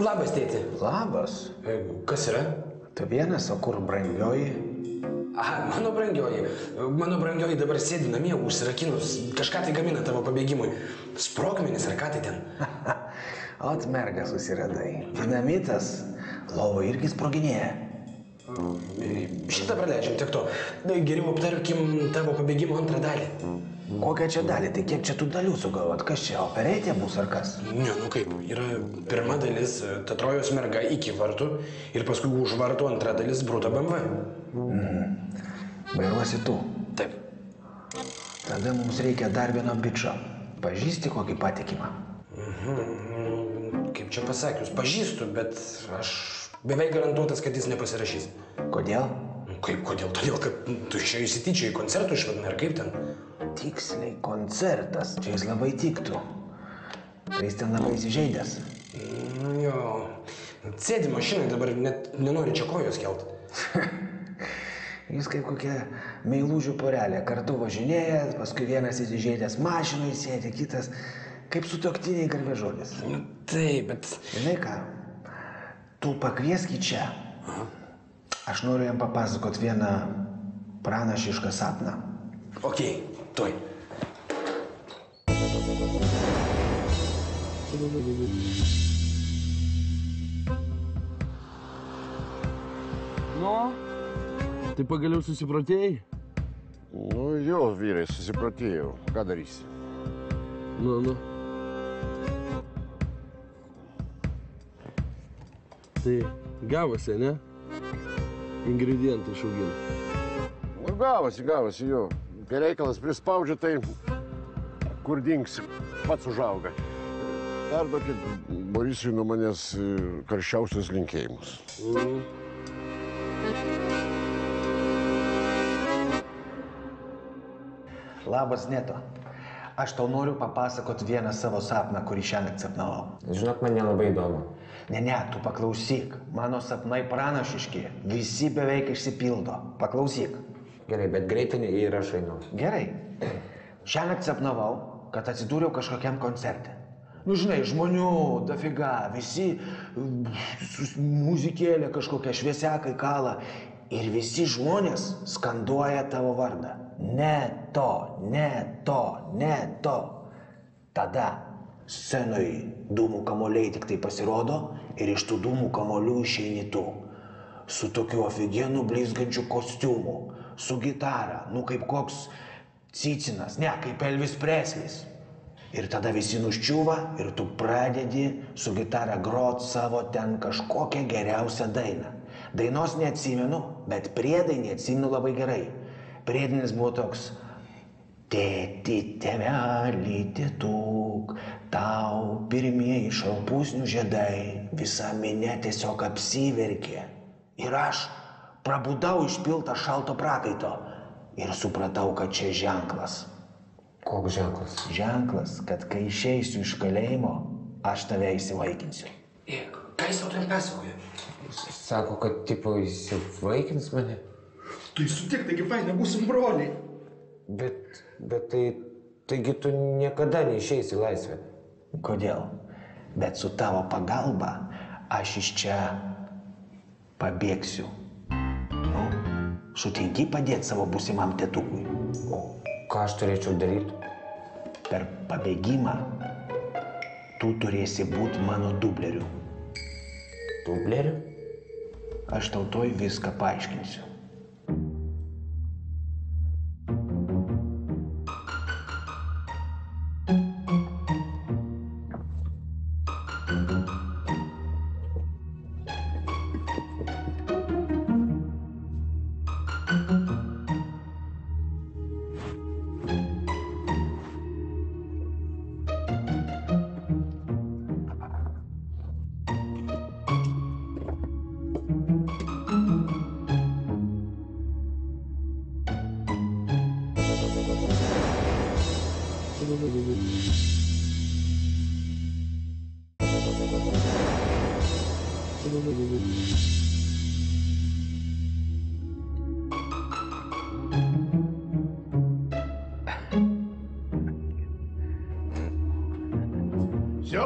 Labas, tėti. Labas. E, Kas yra? Tu vienas, o kur brangioji? Aha, mano brangioji. Mano brangioji dabar sėdi namie užsirakinus. Kažką tai gamina tavo pabėgimui. Sprogmenis ar ką tai ten? Ot mergą susiradai. Dinamitas. Lovo irgi sproginėja. E, Šitą praleidžiam tiek to. Na, Geriau aptarkim tavo pabėgimo antrą dalį. Kokią čia dalį? Tai kiek čia tų dalių sugalvot? Kas čia, operetė bus ar kas? Ne, nu kaip, yra pirma dalis e, ta Trojos merga iki vartų ir paskui už vartų antra dalis Bruto BMW. Vairuosi tu. Taip. Tada mums reikia dar vieno bičo. Pažįsti kokį patikimą? Mhm, Kaip čia pasakius, pažįstu, bet aš beveik garantuotas, kad jis nepasirašys. Kodėl? Nu, Kaip, kodėl? Todėl, kad tu jo įsityčiai koncertų išvadinai, ar kaip ten? Tiksliai koncertas. Čia jis labai tiktų. Tai jis ten labai įsižeidęs. Nu jo, sėdi mašinai, dabar net nenori čia kojos kelt. Jis kaip kokia meilužių porelė. Kartu važinėja, paskui vienas įsižeidęs mašinoje sėdi, kitas kaip su toktiniai garbė žodis. Nu, taip, bet... Žinai ką? Tu pakviesk į čia. Aš noriu jam papasakot vieną pranašišką sapną. Ok, tuoj. Nu, tai pagaliau susiprotėjai? Nu jo, vyrai, susiprotėjau. Ką darysi? Nu, nu. Tai gavosi, ne? Ingredientai išaugina. Nu, gavosi, gavosi, jo. Kai reikalas prispaudžia, tai kur dingsi, pats užauga. Perduokit Borisui nuo manęs e, karščiausius linkėjimus. Mm. Labas, Neto. Aš tau noriu papasakot vieną savo sapną, kurį šiandien sapnavau. Žinok, man nelabai įdomu. Ne, ne, tu paklausyk. Mano sapnai pranašiški. Visi beveik išsipildo. Paklausyk. Gerai, bet greitai ir aš einu. Gerai. Šiandien sapnavau, kad atsidūriau kažkokiam koncerte. Nu, žinai, žmonių, dafiga, visi muzikėlė kažkokia šviesiakai kala. Ir visi žmonės skanduoja tavo vardą. Ne to, ne to, ne to. Tada scenui dūmų kamoliai tik tai pasirodo ir iš tų dūmų kamolių išeini tu. Su tokiu ofigienu blizgančiu kostiumu, su gitara, nu kaip koks cicinas, ne, kaip Elvis Preslis. Ir tada visi nuščiūva ir tu pradedi su gitara grot savo ten kažkokią geriausią dainą. Dainos neatsimenu, bet priedainį atsimenu labai gerai. Priedinis buvo toks. Tėti, tėvelį, tėtuk, tau pirmieji šalpusnių žiedai, visa minė tiesiog apsiverkė. Ir aš prabudau išpiltą šalto prakaito ir supratau, kad čia ženklas. Koks ženklas? Ženklas, kad kai išeisiu iš kalėjimo, aš tave įsivaikinsiu. E, Ką jis tau ten pasakoja? Sako, kad tipo įsivaikins mane. Tu sutik, taigi faina, būsim broliai. Bet, bet tai, taigi tu niekada neišeisi į laisvę. Kodėl? Bet su tavo pagalba aš iš čia pabėgsiu. Sutinki padėti savo būsimam tėtukui. Ką aš turėčiau daryti? Per pabėgimą tu turėsi būti mano dubleriu. Dubleriu? Aš tau toj viską paaiškinsiu. Все,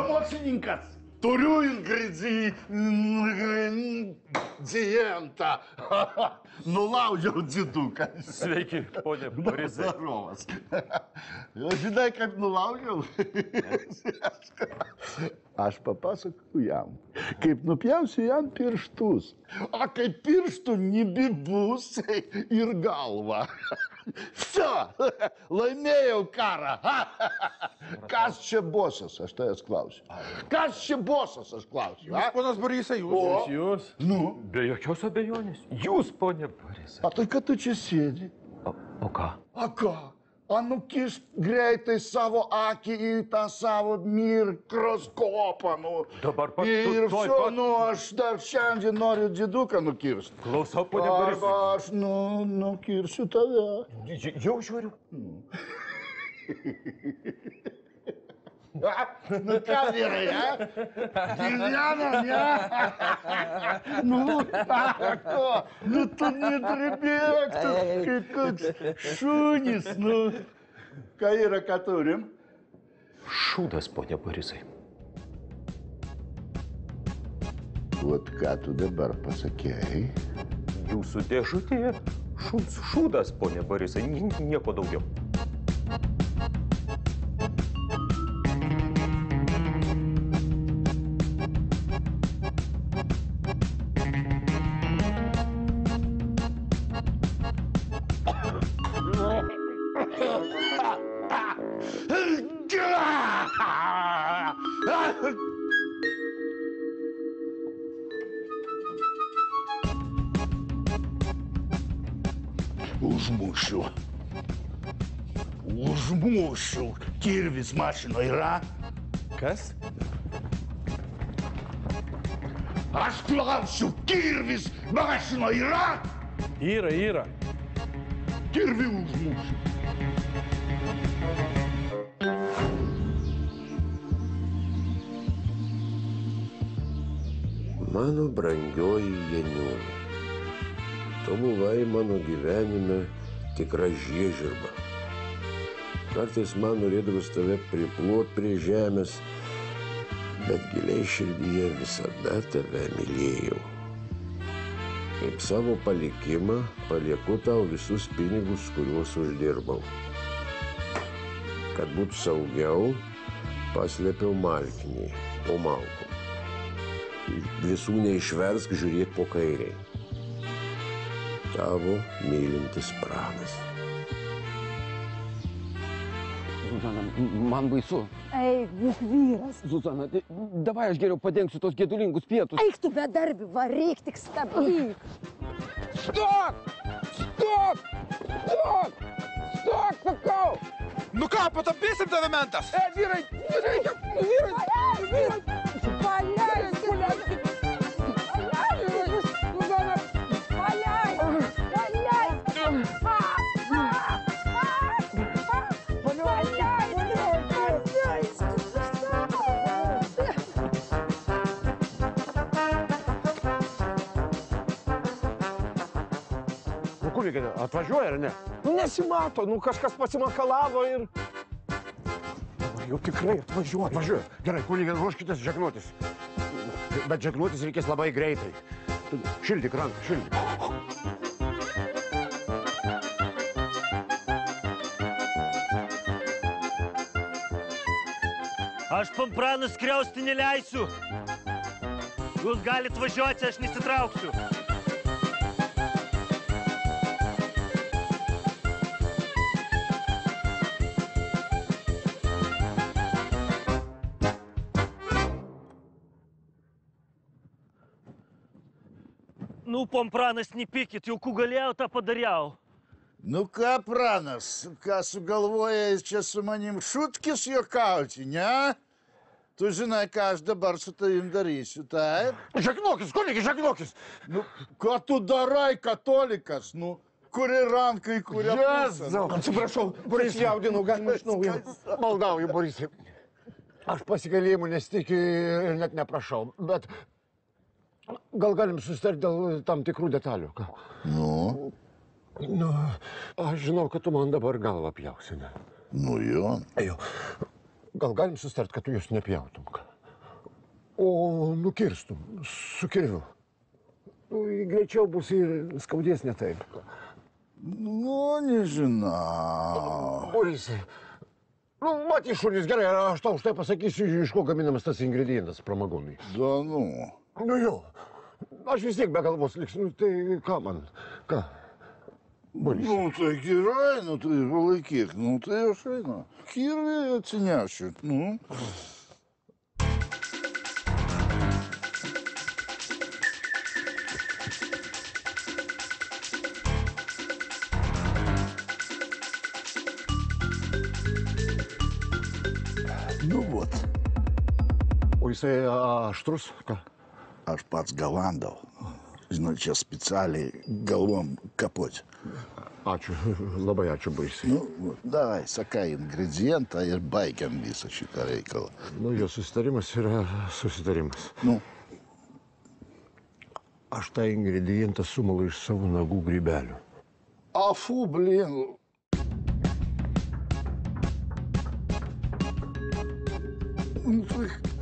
мощненько. Турюин, грязи, ingredientą. Nulaužiau dziduką. Sveiki, ponė Borisai. Darovas. O žinai, kaip nulaužiau? Aš papasakau jam, kaip nupjausiu jam pirštus, o kaip pirštų nibi bus ir galva. Fio, laimėjau karą. Kas čia bosas, aš tavęs klausiu. Kas čia bosas, aš klausiu. Jūs, ponas Borisai, jūs. O, jūs. Nu. Be jokios abejonės. Jūs, ponė Borisai. O tai, kad tu čia sėdi? O, o ką? O ką? A nukišt greitai savo akį į tą savo mikroskopą, nu. Dabar pat- Ir tuoj šio, pat- nu, aš dar šiandien noriu dziduką nukirst. Klausau, ponė Arba Borisai. aš, nu, nukirsiu tave. J- Jau žiūriu. Nu ką, vyrai, ne? Gyvena, ne? Nu, ko? Nu, tu nedrebėk, tu kaip koks šunys, nu. Ką yra, ką turim? Šūdas, ponė Borisai. Vat ką tu dabar pasakėjai? Jūsų dėžutėje šūdas, ponė Borisai. Ni- Nieko daugiau. Užmušiu. Užmušiu. Kirvis mašino yra. Kas? Aš klausiu, kirvis mašino yra. Yra, yra. Kirvi užmušiu. Mano brangioji Janiūnė, tu buvai mano gyvenime tikra žiežirba. Kartais man norėdavus tave priplot prie žemės, bet giliai širdyje visada tave mylėjau. Kaip savo palikimą palieku tau visus pinigus, kuriuos uždirbau. Kad būtų saugiau, paslėpiau malkinį po malkom visų neišversk žiūrėk po kairiai. Tavo mylintis pranas. Zuzana, man baisu. Eik, būk vyras. Zuzana, tai davai aš geriau padengsiu tos gėdulingus pietus. Eik tu bedarbi, varyk tik stabdyk. Stok! Stok! Stok! Stok, sakau! Nu ką, patampysim tave mentas? E, vyrai, vyrai, vyrai, vyrai! Paleis, paleis. Paleis, Zuzana! paleis, paleis. Nu, kunigė, atvažiuoja ar ne? Nu, nesimato, nu kažkas pasimakalavo ir... Jau tikrai atvažiuoja. Atvažiuoja. Gerai, kunigė, ruoškitės žegnotis. Bet žegnotis reikės labai greitai. Šildyk ranką, šildyk. Aš pampranus skriausti neleisiu. Jūs galite važiuoti, aš nesitrauksiu. Nu, pompranas, nepykit, jau ku galėjau, tą padariau. Nu ką, pranas, ką sugalvojai čia su manim šutkis juokauti, ne? Tu žinai, ką aš dabar su tavim darysiu, taip? Žegnokis, kunigė, žegnokis. Nu, ką tu darai, katalikas, nu? Kuri ranka į kurią pusę? Jėzau. Atsiprašau, prisijaudinau, galima iš naujo. Maldauju, Borisai. Aš pasigalėjimų nesitikiu ir net neprašau, bet gal galim susitarti dėl tam tikrų detalių. Ką? Nu, Nu, aš žinau, kad tu man dabar galvą pjausi. Ne? nu jo. Ejo, gal galim susitarti, kad tu jūs nepjautum. ką? O nukirstum su kirviu. Nu, greičiau bus ir skaudės ne taip. Nu, nežinau. Borisai. Nu, matai, šunys, gerai, aš tau už tai pasakysiu, iš ko gaminamas tas ingredientas pramagūnai. Da, nu. Nu jo, aš vis tiek be galvos liksiu, nu, tai ką man, ką? Boris. Nu, tai gerai, nu tai palaikyk, nu tai aš einu. Kirvį atsinešiu, nu. Nu, vot. O jisai aštrus, ką? Aš pats galandau. Žinot, čia specialiai galvom kapot. Ačiū, labai ačiū baisiai. Nu, davai, sakai ingredientą ir baigiam visą šitą reikalą. Nu, jo susitarimas yra susitarimas. Nu. Aš tą ingredientą sumalu iš savo nagų grybelių. Afu, blin.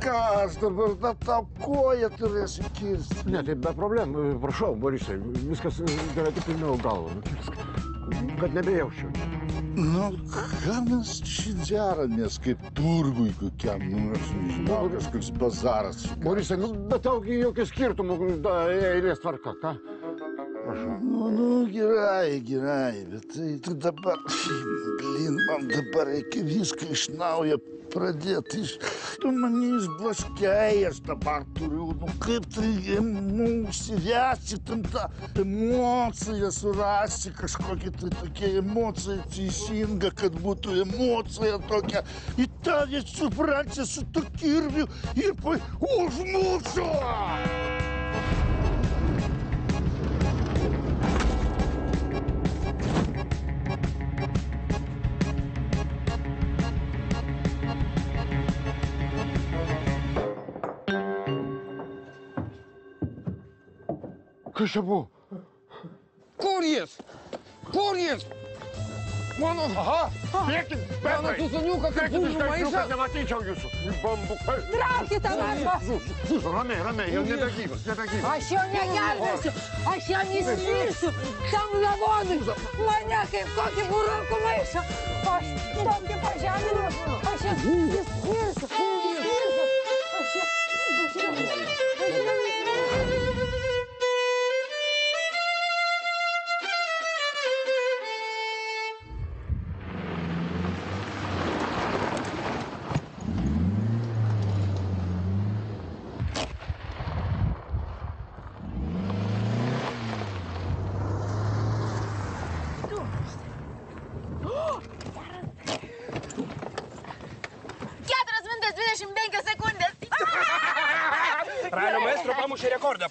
Ką aš dabar tą tau koją turėsiu kirsti? Ne, tai be problemų, prašau, Borisai, viskas gerai, tik pirmiau galvą nukirsk. Kad nebejausčiau. Nu, ką mes čia deramės, kaip turgui kokiam, nu, aš nežinau, kažkoks bazaras. Borisai, nu, bet taugi jokio skirtumo, da, eilės tvarka, ką? Prašau. Nu, nu, gerai, gerai, bet tai, tai dabar, blin, man dabar reikia viską iš naujo pradėti. Iš, tu mane išblaškiai, aš dabar turiu, nu kaip tai, nu, užsivesti tam tą emociją, surasti kažkokią tai tokią emociją teisingą, kad būtų emocija tokia. Į tave supranti su tu kirviu ir pa užmušo. Kas čia buvo? Kur jis? Kur jis? Mano... Aha, bėkit, Mano susaniuką kaip bulvių maišą. Nematyčiau jūsų. Bambukai. Traukit tą narvą. Sus, ramiai, ramiai, jau nebegyvas, nebegyvas. Aš jo negelbėsiu, aš jam įspirsiu, tam lavonui, mane kaip kokį burokų maišą. Aš tokį pažeminu, aš jam įspirsiu,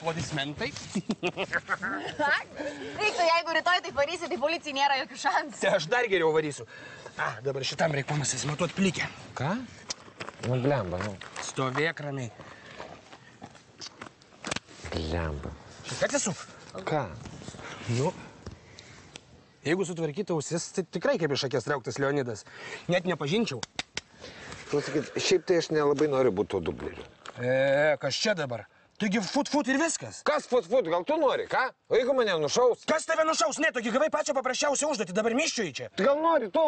aplodismentai. Reiktų, jeigu rytoj taip varysi, tai policijai nėra jokių šansų. Tai aš dar geriau varysiu. A, dabar šitam reikia pamasis matuot plikę. Ką? Nu, blemba, nu. Stovėk ramiai. Blemba. Šiek atsisuk. Ką? Nu. Jeigu sutvarkytų ausis, tai tikrai kaip iš akės trauktas Leonidas. Net nepažinčiau. Klausykit, šiaip tai aš nelabai noriu būti to dubleriu. E, kas čia dabar? Taigi fut fut ir viskas. Kas fut fut, gal tu nori, ką? O jeigu mane nušaus? Kas tave nušaus? Ne, togi gavai pačią paprasčiausią užduotį, dabar miščiui čia. Tai gal nori tu?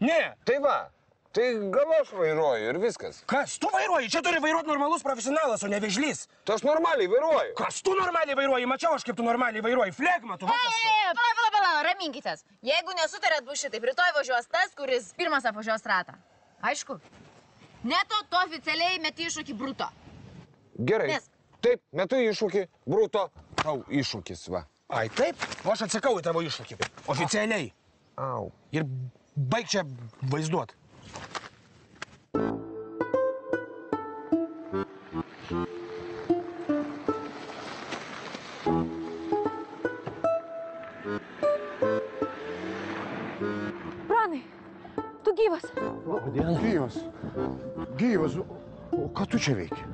Ne. Tai va, tai gal aš vairuoju ir viskas. Kas? Tu vairuoji? Čia turi vairuoti normalus profesionalas, o ne vežlys. Tai aš normaliai vairuoju. Kas tu normaliai vairuoji? Mačiau aš, kaip tu normaliai vairuoji. Flegma, tu. va kas tu. Ei, pala, pala, pala, raminkitės. Jeigu nesutarėt bus šitaip, rytoj važiuos tas, kuris pirmas apvažiuos ratą. Aišku? Neto, tu oficialiai meti iššūkį bruto. Gerai. Nes- Taip, metu iššūkį, bruto. Tau iššūkis, va. Ai, taip? O aš atsakau į tavo iššūkį. Oficialiai. Au. Ir baig čia vaizduot. Pranai, tu gyvas. Gyvas. Gyvas. O ką tu čia veiki?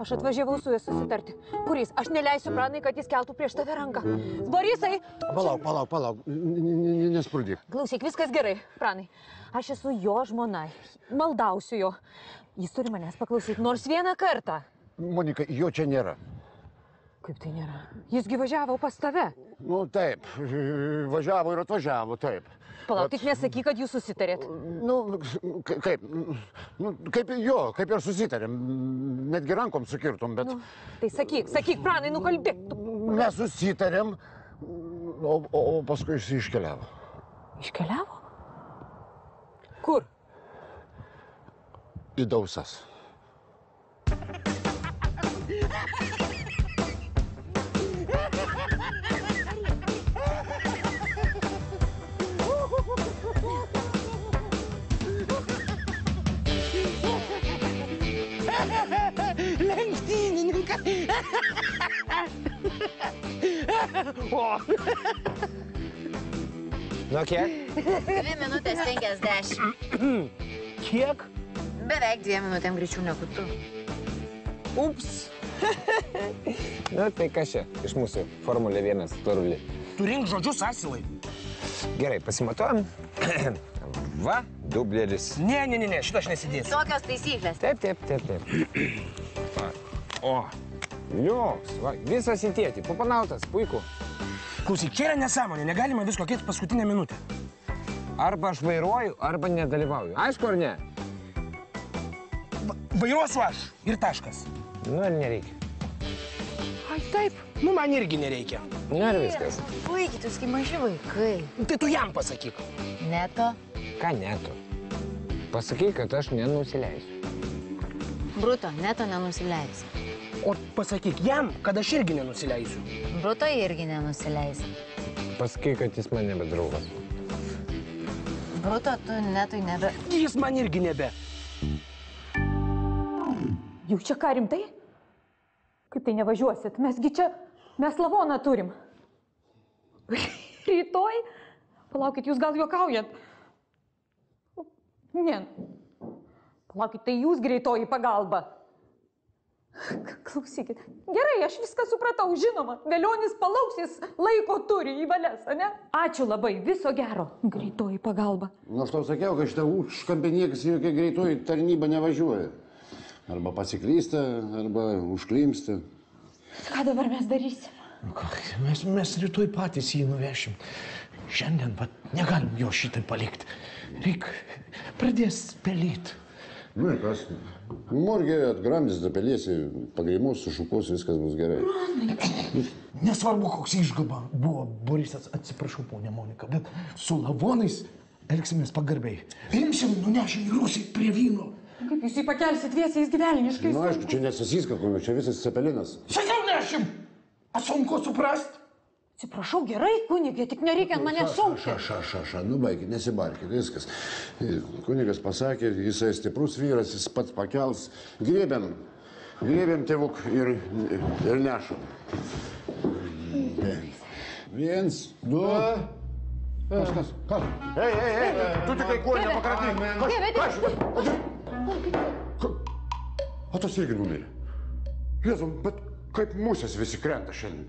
Aš atvažiavau su juo susitarti. Kuris? Aš neleisiu Pranai, kad jis keltų prieš tave ranką. Borisai! Palauk, palauk, palauk. Nesprudyk. Klausyk, viskas gerai, Pranai. Aš esu jo žmona. Maldausiu jo. Jis turi manęs paklausyti nors vieną kartą. Monika, jo čia nėra. Kaip tai nėra? Jisgi važiavo pas tave. Nu taip, važiavo ir atvažiavo, taip. Palauk, tik nesakyk, kad jūs susitarėt. Nu, ka- kaip, nu, kaip jo, kaip ir susitarėm, netgi rankom sukirtom, bet... Nu, tai sakyk, sakyk, pranai, nukalbėk. Mes susitarėm, o, o, o paskui jis iškeliavo. Iškeliavo? Kur? Į dausas. O. Nu kiek? Dvi minutės 50. Kiek? Beveik dviem minutėm greičiau negu tu. Ups. nu tai kas čia iš mūsų Formulė 1 turulį? Tu rink žodžius asilai. Gerai, pasimatuojam. Va, dubleris. Ne, ne, ne, ne, šito aš nesidėsiu. Tokios taisyklės. Taip, taip, taip, taip. O, liuks, va, visas į tėtį, papanautas, puiku. Klausyk, čia yra nesąmonė, negalima visko keisti paskutinę minutę. Arba aš vairuoju, arba nedalyvauju. Aišku ar ne? Vairuosiu aš ir taškas. Nu ir nereikia. Ai taip, nu man irgi nereikia. Nu ir viskas. Puikiai, tu kaip maži vaikai. Tai tu jam pasakyk. Neto. Ką netu? Pasakyk, kad aš nenusileisiu. Bruto, neto nenusileis. O pasakyk jam, kad aš irgi nenusileisiu. Bruto irgi nenusileis. Pasakyk, kad jis man nebe draugas. Bruto, tu netui nebe... Jis man irgi nebe. Jau čia ką rimtai? Kaip tai nevažiuosit? Mesgi čia, mes lavoną turim. Rytoj? Palaukit, jūs gal juokaujat? Ne. Palaukit, tai jūs greitoji pagalba. Klausykit. Gerai, aš viską supratau, žinoma. Velionis palauks, jis laiko turi į valias, ne? Ačiū labai, viso gero. Greitoji pagalba. Nu, aš tau sakiau, kad šitą užkampį niekas į jokią greitoji tarnybą nevažiuoja. Arba pasiklysta, arba užklimsta. Ką dabar mes darysim? Nu Mes, mes rytoj patys jį nuvešim. Šiandien pat negalim jo šitai palikti. Reik pradės pelyti. Nu ir kas? Morgė atgrandys, dapelėsi, pagrimus, sušukos, viskas bus gerai. Nesvarbu, koks išgaba buvo Borisas, atsiprašau, ponia Monika, bet su lavonais elgsimės pagarbiai. Imsim, nunešim į rūsį prie vyno. Kaip jūs jį pakelsit tiesiai, jis gyvelniškai. Nu, aišku, čia nesasiska, čia visas cepelinas. Sakiau, nešim! A sunku suprast? Atsiprašau, gerai, kunigė, tik nereikia ant manęs šaukti. Ša, ša, ša, ša, nu baigit, nesibarkit, viskas. Kunigas pasakė, jisai stiprus vyras, jis pats pakels. Grėbėm, grėbėm tėvuk ir, ir nešam. Viens, du. Kas, kas? Ei, ei, ei, tu tik kai kuo nepakratyk. Kas, kas? O tas irgi numirė. Jėzum, bet kaip musės visi krenta šiandien.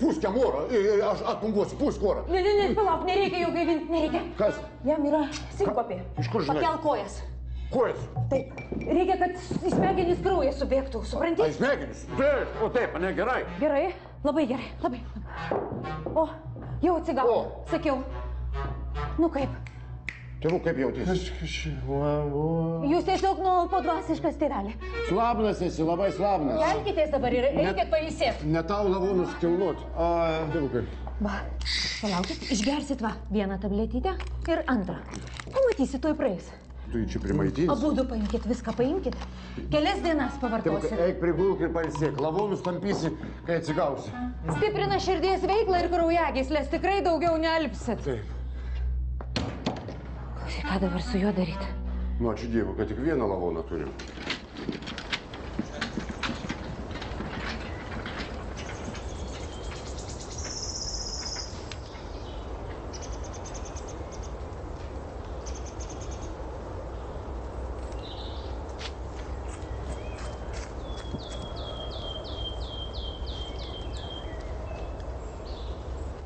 Pūskiam orą, aš atpunguosiu, pūsk orą. Ne, ne, ne, palauk, nereikia jau gaivinti, nereikia. Kas? Jam yra sinkopė. Iš kur žinai? Pakel kojas. Kojas? Taip, reikia, kad į smegenis kraujas subėgtų, supranti? Ai, smegenis? Taip, o taip, ne gerai. Gerai, labai gerai, labai. O, jau atsigavo. Sakiau. Nu kaip? Tėvų, kaip jautiesi? Jūs tiesiog nuolpo dvasiškas tėvelė. Slabnas esi, labai slabnas. Kelkitės dabar ir reikia pailsėti. Ne tau lavonus kilnot. Tėvukai. Va, palaukit, išgersit va vieną tabletytę ir antrą. Pamatysit, tuoj praeis. Tu jį čia primaitinsi. Abu du paimkit, viską paimkit. Kelias dienas Tėvukai, pavartosit. eik prigulk ir pailsėk. Lavonus tampysi, kai atsigausi. Stiprina širdies veiklą ir kraujagyslės, tikrai daugiau nealpsit. Taip. Klausyk, ką dabar su juo daryti? Nu, ačiū Dievui, kad tik vieną lavoną turim.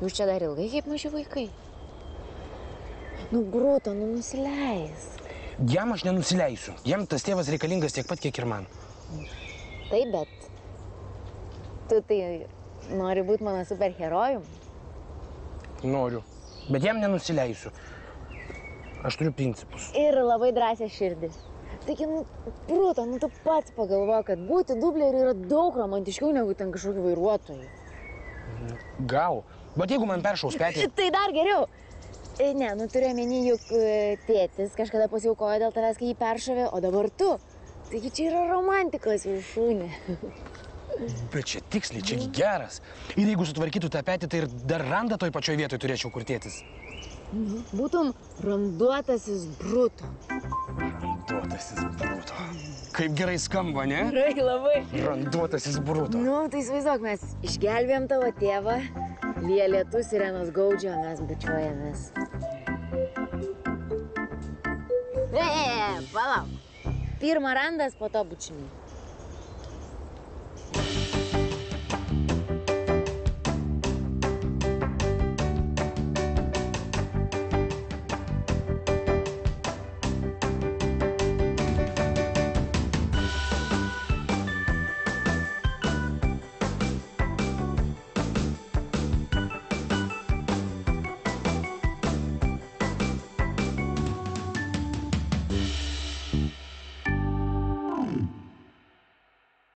Jūs čia dar ilgai kaip maži vaikai. Nu, Bruto, nu nusileis. Jam aš nenusileisiu. Jam tas tėvas reikalingas tiek pat, kiek ir man. Taip, bet tu tai nori būti mano superherojum? Noriu. Bet jam nenusileisiu. Aš turiu principus. Ir labai drąsią širdį. Taigi, nu, prūto, nu tu pats pagalvo, kad būti dubleriu yra daug romantiškiau negu ten kažkokie vairuotojai. Gal. Bet jeigu man peršaus petį... Tai dar geriau. E, Ne, nu turiu omeny, juk e, tėtis kažkada pasiaukojo dėl tavęs, kai jį peršovė, o dabar tu. Taigi čia yra romantikos viršūnė. Bet čia tiksliai, čia geras. Ir jeigu sutvarkytų tą petį, tai ir dar randą toj pačioj vietoj turėčiau kurtėtis. Būtum randuotasis bruto. Randuotasis bruto. Kaip gerai skamba, ne? Gerai, labai. Randuotasis bruto. Nu, tai įsivaizduok, mes išgelbėjom tavo tėvą, lyja lietus sirenos gaudžio, o mes bučiuojamės. E, palauk. Pirma randas, po to bučiniai.